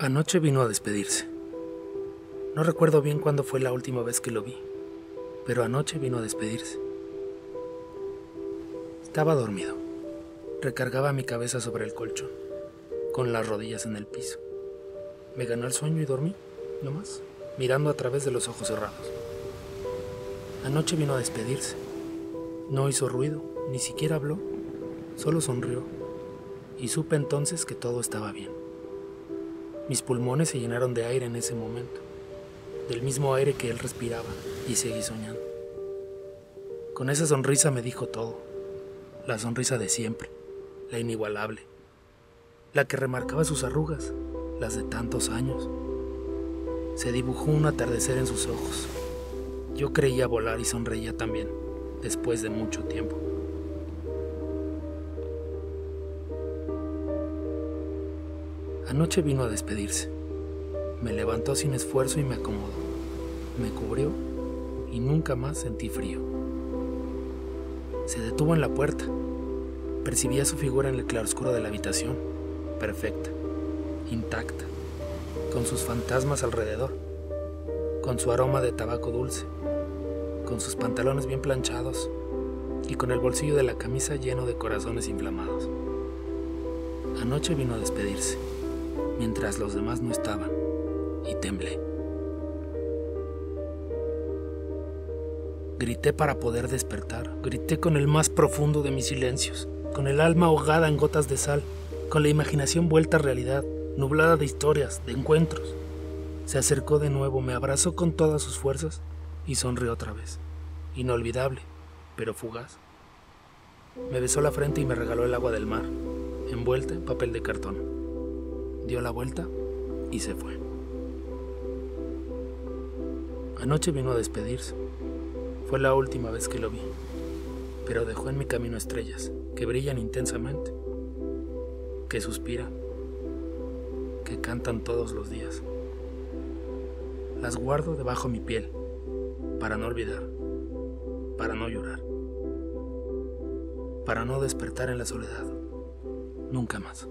Anoche vino a despedirse. No recuerdo bien cuándo fue la última vez que lo vi, pero anoche vino a despedirse. Estaba dormido. Recargaba mi cabeza sobre el colchón, con las rodillas en el piso. Me ganó el sueño y dormí, no más, mirando a través de los ojos cerrados. Anoche vino a despedirse. No hizo ruido, ni siquiera habló, solo sonrió, y supe entonces que todo estaba bien. Mis pulmones se llenaron de aire en ese momento, del mismo aire que él respiraba, y seguí soñando. Con esa sonrisa me dijo todo, la sonrisa de siempre, la inigualable, la que remarcaba sus arrugas, las de tantos años. Se dibujó un atardecer en sus ojos. Yo creía volar y sonreía también, después de mucho tiempo. Anoche vino a despedirse. Me levantó sin esfuerzo y me acomodó. Me cubrió y nunca más sentí frío. Se detuvo en la puerta. Percibía su figura en el claroscuro de la habitación, perfecta, intacta, con sus fantasmas alrededor, con su aroma de tabaco dulce, con sus pantalones bien planchados y con el bolsillo de la camisa lleno de corazones inflamados. Anoche vino a despedirse mientras los demás no estaban, y temblé. Grité para poder despertar, grité con el más profundo de mis silencios, con el alma ahogada en gotas de sal, con la imaginación vuelta a realidad, nublada de historias, de encuentros. Se acercó de nuevo, me abrazó con todas sus fuerzas y sonrió otra vez. Inolvidable, pero fugaz. Me besó la frente y me regaló el agua del mar, envuelta en papel de cartón dio la vuelta y se fue. Anoche vino a despedirse. Fue la última vez que lo vi, pero dejó en mi camino estrellas que brillan intensamente, que suspiran, que cantan todos los días. Las guardo debajo mi piel, para no olvidar, para no llorar, para no despertar en la soledad, nunca más.